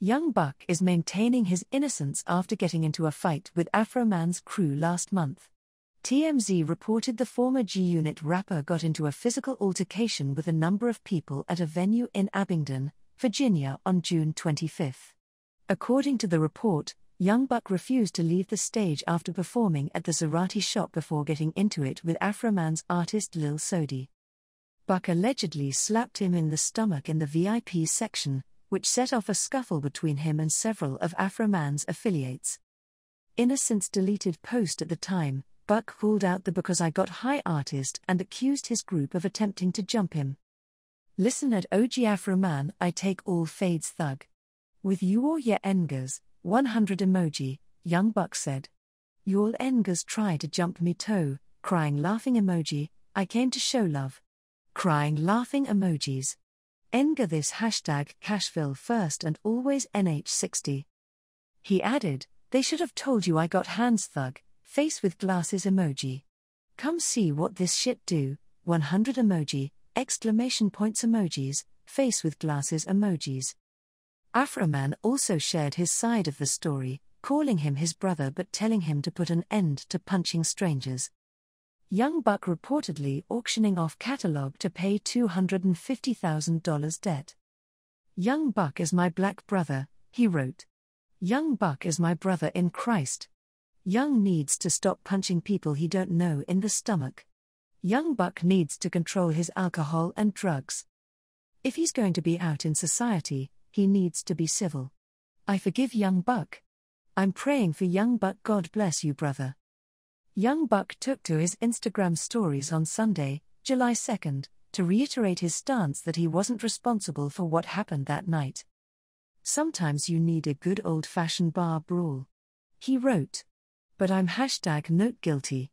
Young Buck is maintaining his innocence after getting into a fight with Afroman's crew last month. TMZ reported the former G Unit rapper got into a physical altercation with a number of people at a venue in Abingdon, Virginia on June 25. According to the report, Young Buck refused to leave the stage after performing at the Zerati shop before getting into it with Afroman's artist Lil Sodi. Buck allegedly slapped him in the stomach in the VIP section, which set off a scuffle between him and several of Afroman's affiliates. In a since deleted post at the time, Buck called out the Because I Got High artist and accused his group of attempting to jump him. Listen at OG Afroman, I take all fades thug. With you or your Engers, 100 emoji, Young Buck said. You all engas try to jump me toe, crying laughing emoji, I came to show love. Crying laughing emojis. Enga this hashtag Cashville first and always NH60. He added, They should have told you I got hands thug, face with glasses emoji. Come see what this shit do, 100 emoji, exclamation points emojis, face with glasses emojis. Afroman also shared his side of the story, calling him his brother but telling him to put an end to punching strangers. Young Buck reportedly auctioning off catalog to pay $250,000 debt. Young Buck is my black brother, he wrote. Young Buck is my brother in Christ. Young needs to stop punching people he don't know in the stomach. Young Buck needs to control his alcohol and drugs. If he's going to be out in society, he needs to be civil. I forgive Young Buck. I'm praying for Young Buck. God bless you, brother. Young Buck took to his Instagram stories on Sunday, July 2, to reiterate his stance that he wasn't responsible for what happened that night. Sometimes you need a good old fashioned bar brawl. He wrote. But I'm hashtag note guilty.